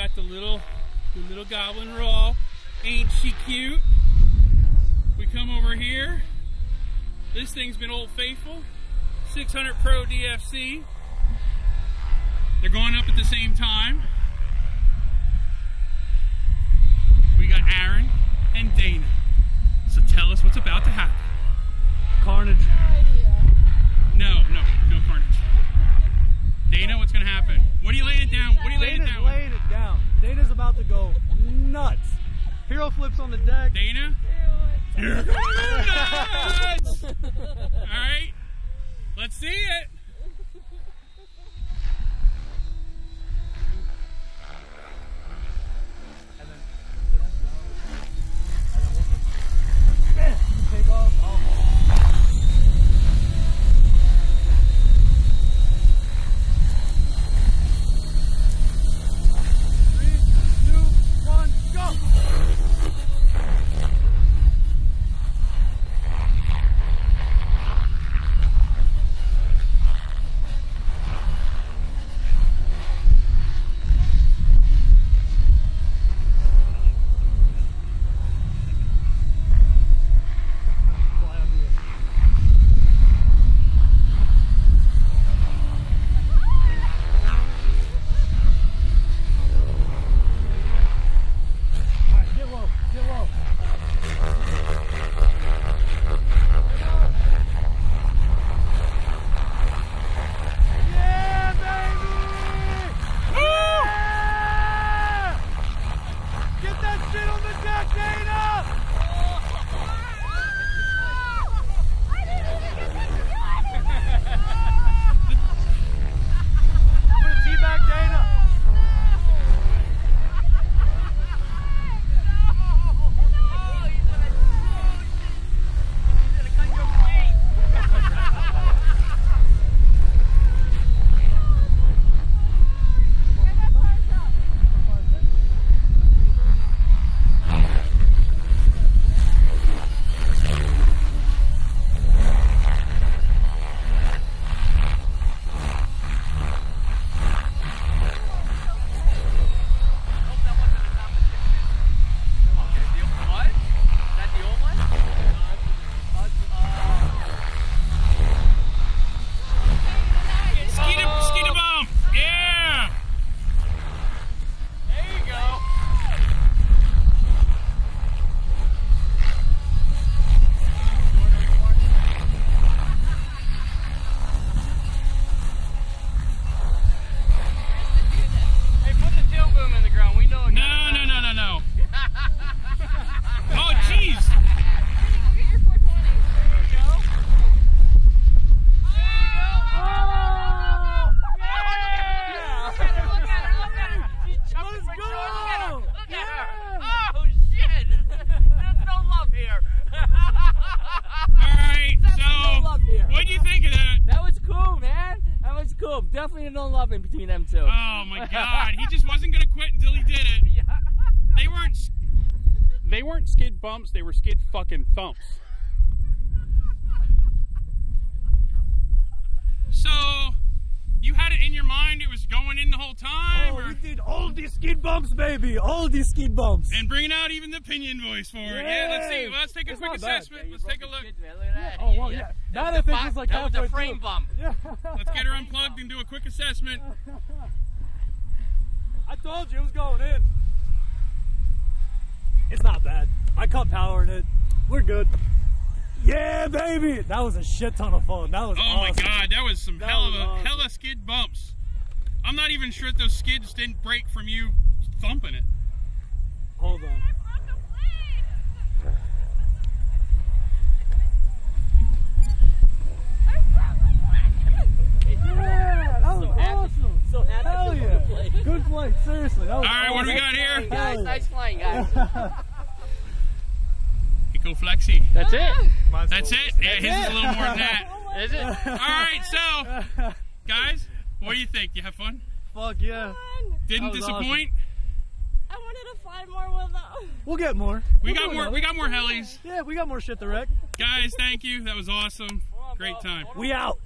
got the little, the little goblin roll. Ain't she cute? We come over here. This thing's been Old Faithful, 600 Pro DFC. They're going up at the same time. We got Aaron and Dana. Dana's about to go nuts. Hero flips on the deck. Dana? You're going nuts! Alright, let's see it. Cool. Definitely no loving between them two. Oh my god, he just wasn't gonna quit until he did it. yeah. They weren't. They weren't skid bumps. They were skid fucking thumps. So, you had it in your mind it was going in the whole time, Oh, or, we did all these skid bumps, baby. All these skid bumps. and bringing out even the pinion voice for it. Yeah, let's see. Well, let's take a It's quick not bad. assessment. Let's take a look. Look at that. Oh, well, yeah. That I was a think is like that was a halfway frame through. bump. Yeah. Let's get her unplugged and do a quick assessment. I told you it was going in. It's not bad. I caught power in it. We're good. Yeah, baby. That was a shit ton of fun. That was Oh my awesome. god, that was some That hell of was a awesome. hella skid bumps. I'm not even sure if those skids didn't break from you thumping it. Hold on. Yeah, that was So awesome. So happy. Hell to yeah. Good flight, seriously. That was All right, what do we got here? Guys, nice flying, guys. Eco Flexi. That's it. That's it? Yeah, his is a little more than that. Oh is it? All right, so, guys, what do you think? You have fun? Fuck yeah. Didn't That was disappoint? I wanted to fly more with them. We'll get more. We We'll got more. another. We got more helis. Yeah, we got more shit to wreck. Guys, thank you. That was awesome. Great time. We out.